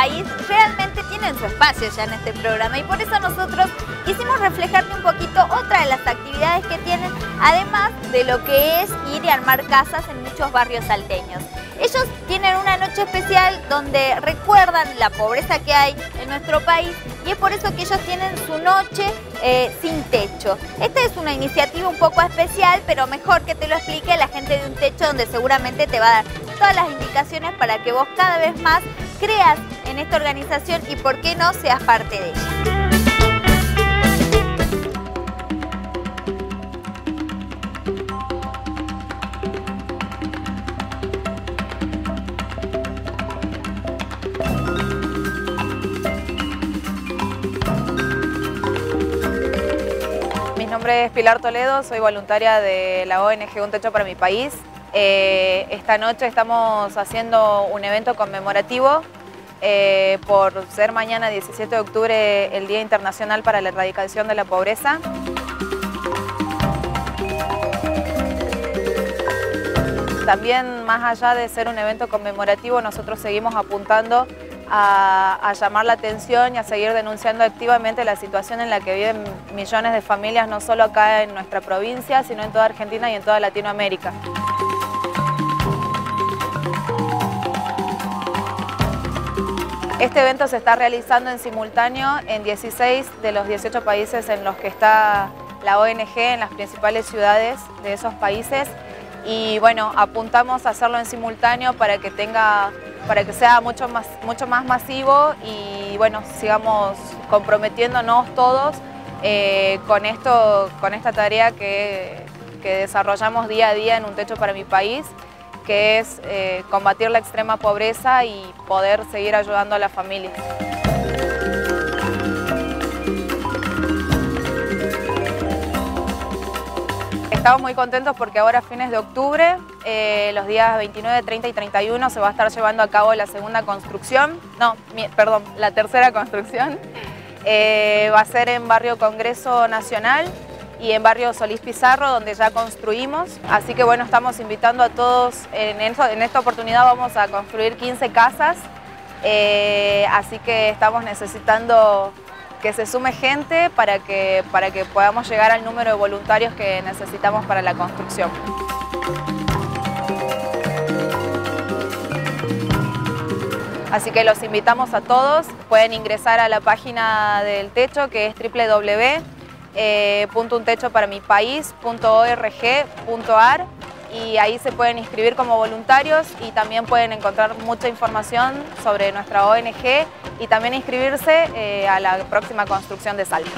país realmente tienen su espacio ya en este programa y por eso nosotros quisimos reflejarte un poquito otra de las actividades que tienen, además de lo que es ir y armar casas en muchos barrios salteños. Ellos tienen una noche especial donde recuerdan la pobreza que hay en nuestro país y es por eso que ellos tienen su noche eh, sin techo. Esta es una iniciativa un poco especial, pero mejor que te lo explique la gente de un techo donde seguramente te va a dar todas las indicaciones para que vos cada vez más creas en esta organización y por qué no seas parte de ella. nombre es Pilar Toledo, soy voluntaria de la ONG Un Techo para mi País. Eh, esta noche estamos haciendo un evento conmemorativo eh, por ser mañana 17 de octubre el Día Internacional para la Erradicación de la Pobreza. También más allá de ser un evento conmemorativo, nosotros seguimos apuntando a, llamar la atención y a seguir denunciando activamente la situación en la que viven millones de familias, no solo acá en nuestra provincia, sino en toda Argentina y en toda Latinoamérica. Este evento se está realizando en simultáneo en 16 de los 18 países en los que está la ONG, en las principales ciudades de esos países. Y bueno, apuntamos a hacerlo en simultáneo para que tenga para que sea mucho más, mucho más masivo y bueno, sigamos comprometiéndonos todos eh, con, esto, con esta tarea que, desarrollamos día a día en Un Techo para mi país, que es eh, combatir la extrema pobreza y poder seguir ayudando a las familias. Estamos muy contentos porque ahora a fines de octubre, eh, los días 29, 30 y 31 se va a estar llevando a cabo la segunda construcción, no, perdón, la tercera construcción. Eh, va a ser en Barrio Congreso Nacional y en Barrio Solís Pizarro, donde ya construimos. Así que bueno, estamos invitando a todos, en, esta oportunidad vamos a construir 15 casas, eh, así que estamos necesitando que se sume gente para que, para que podamos llegar al número de voluntarios que necesitamos para la construcción. Así que los invitamos a todos, pueden ingresar a la página del techo que es www.untechoparamipais.org.ar y ahí se pueden inscribir como voluntarios y también pueden encontrar mucha información sobre nuestra ONG y también inscribirse eh, a la próxima construcción de Salto.